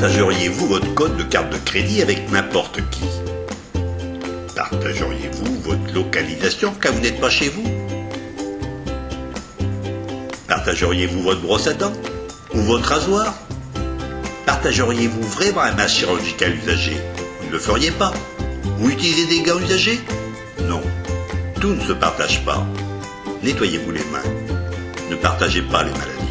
Partageriez-vous votre code de carte de crédit avec n'importe qui? Partageriez-vous votre localisation quand vous n'êtes pas chez vous? Partageriez-vous votre brosse à dents Ou votre rasoir? Partageriez-vous vraiment un masque chirurgical usagé? Vous ne le feriez pas? Vous utilisez des gants usagés? Non. Tout ne se partage pas. Nettoyez-vous les mains. Ne partagez pas les maladies.